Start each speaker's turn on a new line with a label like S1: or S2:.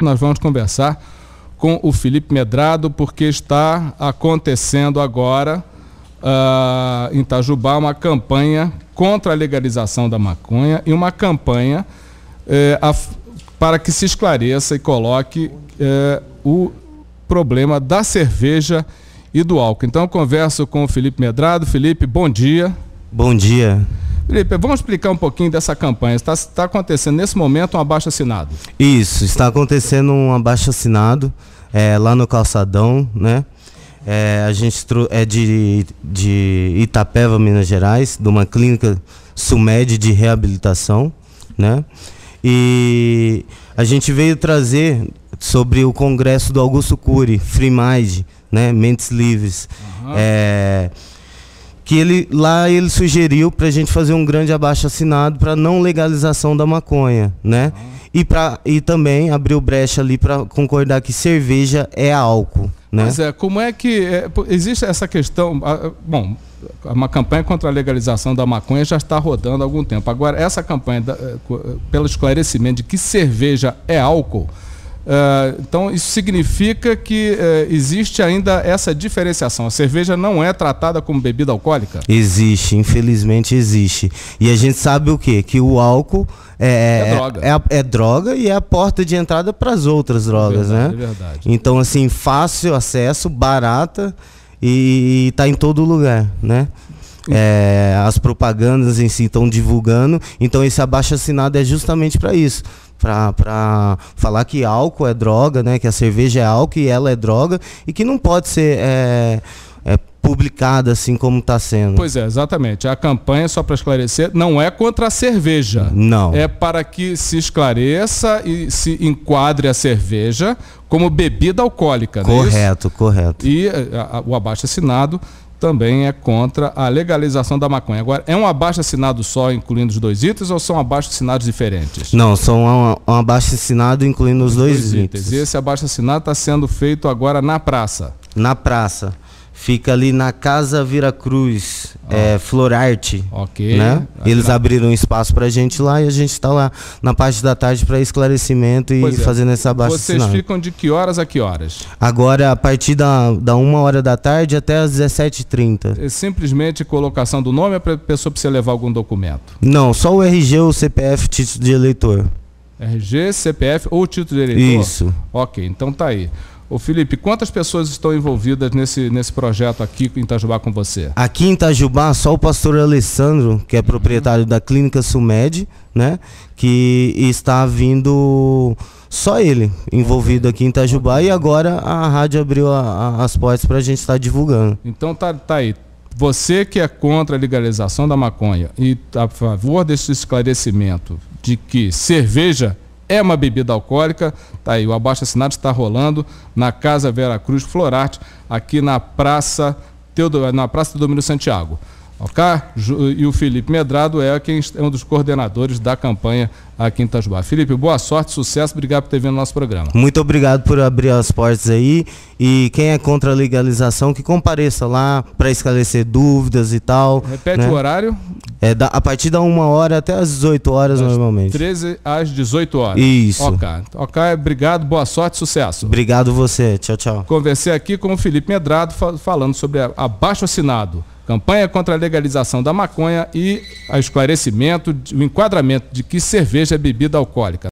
S1: Nós vamos conversar com o Felipe Medrado, porque está acontecendo agora uh, em Itajubá uma campanha contra a legalização da maconha e uma campanha eh, a, para que se esclareça e coloque eh, o problema da cerveja e do álcool. Então eu converso com o Felipe Medrado. Felipe, bom dia.
S2: Bom dia.
S1: Felipe, vamos explicar um pouquinho dessa campanha. Está, está acontecendo nesse momento um abaixo assinado?
S2: Isso, está acontecendo um abaixo assinado é, lá no Calçadão, né? É, a gente é de, de Itapeva, Minas Gerais, de uma clínica Sumed de reabilitação, né? E a gente veio trazer sobre o congresso do Augusto Cury, Free Mind, né? Mentes Livres. Uhum. É, que ele lá ele sugeriu para a gente fazer um grande abaixo assinado para não legalização da maconha, né? E, pra, e também abriu brecha ali para concordar que cerveja é álcool, né?
S1: Mas é, como é que é, existe essa questão? Bom, uma campanha contra a legalização da maconha já está rodando há algum tempo. Agora, essa campanha, da, é, pelo esclarecimento de que cerveja é álcool, Uh, então, isso significa que uh, existe ainda essa diferenciação. A cerveja não é tratada como bebida alcoólica?
S2: Existe, infelizmente existe. E a gente sabe o quê? Que o álcool é, é, droga. É, é, droga e é a porta de entrada para as outras drogas,
S1: verdade,
S2: né?
S1: É verdade.
S2: Então, assim, fácil acesso, barata e está em todo lugar, né? É, as propagandas em si estão divulgando, então esse abaixo assinado é justamente para isso para falar que álcool é droga, né? Que a cerveja é álcool e ela é droga e que não pode ser é, é, publicada assim como está sendo.
S1: Pois é, exatamente. A campanha, só para esclarecer, não é contra a cerveja.
S2: Não.
S1: É para que se esclareça e se enquadre a cerveja como bebida alcoólica.
S2: Correto,
S1: é
S2: correto.
S1: E a, a, o abaixo assinado também é contra a legalização da maconha. Agora, é um abaixo assinado só, incluindo os dois itens, ou são abaixo assinados diferentes?
S2: Não, são um, um abaixo assinado incluindo os, os dois, dois itens. itens.
S1: E esse abaixo assinado está sendo feito agora na praça?
S2: Na praça. Fica ali na Casa Vira Cruz, ah. é, Florarte.
S1: Ok.
S2: Né? Eles abriram espaço para a gente lá e a gente está lá na parte da tarde para esclarecimento e é. fazendo essa baixa
S1: Vocês ficam de que horas a que horas?
S2: Agora, a partir da, da uma hora da tarde até as 17h30.
S1: É simplesmente colocação do nome ou a pessoa precisa levar algum documento?
S2: Não, só o RG ou o CPF, título de eleitor.
S1: RG, CPF ou título de eleitor?
S2: Isso.
S1: Ok, então tá aí. Ô Felipe, quantas pessoas estão envolvidas nesse, nesse projeto aqui em Itajubá com você?
S2: Aqui em Itajubá, só o pastor Alessandro, que é proprietário da Clínica Sumed, né? Que está vindo só ele envolvido aqui em Itajubá e agora a rádio abriu a, a, as portas para a gente estar tá divulgando.
S1: Então tá, tá aí. Você que é contra a legalização da maconha e a favor desse esclarecimento de que cerveja é uma bebida alcoólica. Tá aí, o abaixo assinado está rolando na Casa Vera Cruz Florarte, aqui na Praça Teodoro, na Praça Teodomiro Santiago. Ok? E o Felipe Medrado é, quem, é um dos coordenadores da campanha aqui em Itajubá. Felipe, boa sorte, sucesso, obrigado por ter vindo no nosso programa.
S2: Muito obrigado por abrir as portas aí. E quem é contra a legalização, que compareça lá para esclarecer dúvidas e tal.
S1: Repete né? o horário.
S2: É da, a partir da uma hora até as 18 horas das normalmente.
S1: 13 às 18 horas.
S2: Isso.
S1: Ok. Ok, obrigado, boa sorte, sucesso.
S2: Obrigado você. Tchau, tchau.
S1: Conversei aqui com o Felipe Medrado falando sobre abaixo assinado campanha contra a legalização da maconha e o esclarecimento, o enquadramento de que cerveja é bebida alcoólica.